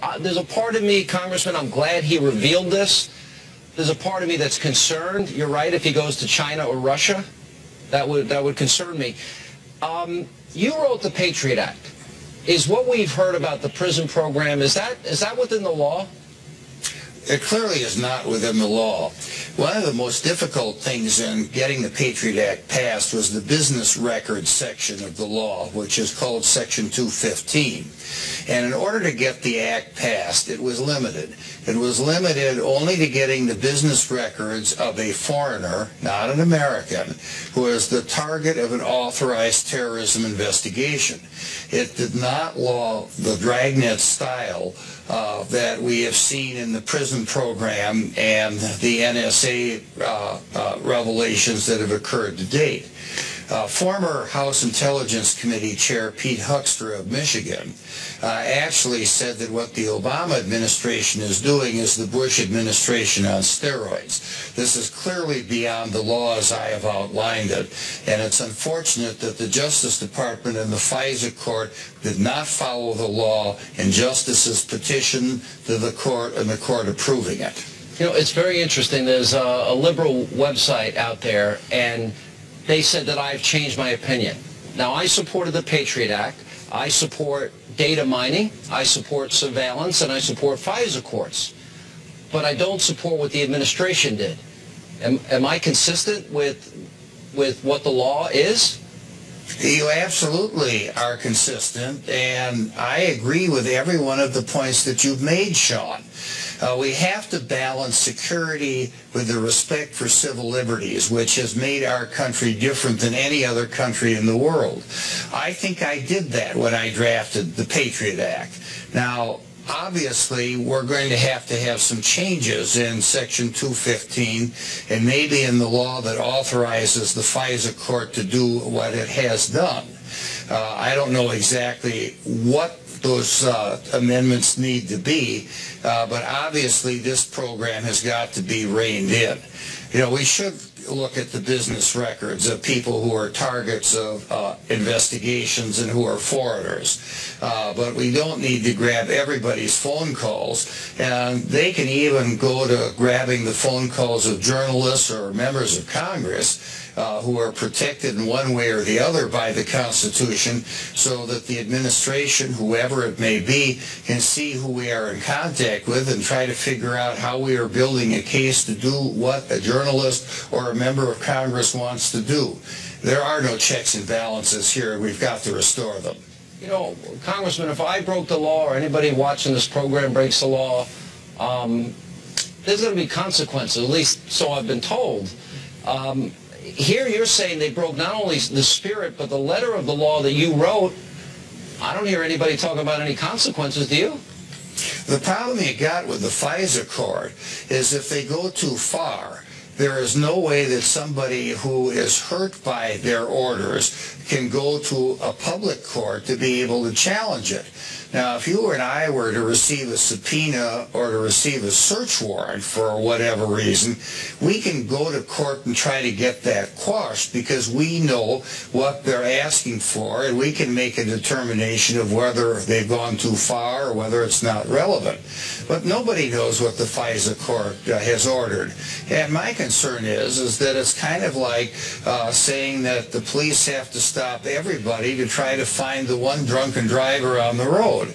Uh, there's a part of me, Congressman, I'm glad he revealed this. There's a part of me that's concerned. You're right, if he goes to China or Russia, that would, that would concern me. Um, you wrote the Patriot Act. Is what we've heard about the Prism program, is that, is that within the law? It clearly is not within the law. One of the most difficult things in getting the Patriot Act passed was the business records section of the law, which is called Section 215. And in order to get the act passed, it was limited. It was limited only to getting the business records of a foreigner, not an American, who is the target of an authorized terrorism investigation. It did not law the dragnet style uh, that we have seen in the Prism program and the NSA uh, uh, revelations that have occurred to date. Uh, former House Intelligence Committee Chair Pete Hoekstra of Michigan uh, actually said that what the Obama administration is doing is the Bush administration on steroids. This is clearly beyond the law as I have outlined it, and it's unfortunate that the Justice Department and the FISA court did not follow the law in Justice's petition to the court and the court approving it. You know, it's very interesting. There's a, a liberal website out there, and they said that I've changed my opinion. Now, I supported the Patriot Act. I support data mining. I support surveillance, and I support FISA courts. But I don't support what the administration did. Am, am I consistent with, with what the law is? You absolutely are consistent, and I agree with every one of the points that you've made, Sean. Uh, we have to balance security with the respect for civil liberties, which has made our country different than any other country in the world. I think I did that when I drafted the Patriot Act. Now, obviously we're going to have to have some changes in Section 215 and maybe in the law that authorizes the FISA court to do what it has done. Uh, I don't know exactly what those uh, amendments need to be. Uh, but obviously, this program has got to be reined in. You know, we should look at the business records of people who are targets of uh, investigations and who are foreigners. Uh, but we don't need to grab everybody's phone calls. And they can even go to grabbing the phone calls of journalists or members of Congress uh, who are protected in one way or the other by the Constitution so that the administration, whoever it may be, can see who we are in contact with and try to figure out how we are building a case to do what a journalist or a member of Congress wants to do. There are no checks and balances here. We've got to restore them. You know, Congressman, if I broke the law or anybody watching this program breaks the law, um, there's going to be consequences, at least so I've been told. Um, here you're saying they broke not only the spirit, but the letter of the law that you wrote. I don't hear anybody talking about any consequences, do you? The problem you got with the FISA court is if they go too far, there is no way that somebody who is hurt by their orders can go to a public court to be able to challenge it. Now, if you and I were to receive a subpoena or to receive a search warrant for whatever reason, we can go to court and try to get that quashed because we know what they're asking for and we can make a determination of whether they've gone too far or whether it's not relevant. But nobody knows what the FISA court uh, has ordered. And my concern is, is that it's kind of like uh, saying that the police have to stop everybody to try to find the one drunken driver on the road.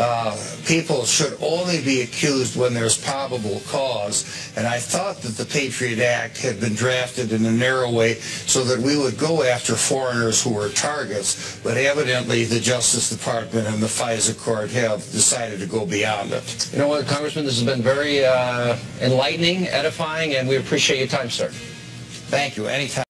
Uh, people should only be accused when there's probable cause. And I thought that the Patriot Act had been drafted in a narrow way so that we would go after foreigners who were targets. But evidently the Justice Department and the FISA court have decided to go beyond it. You know what, Congressman, this has been very uh, enlightening, edifying, and we appreciate your time, sir. Thank you. Anytime.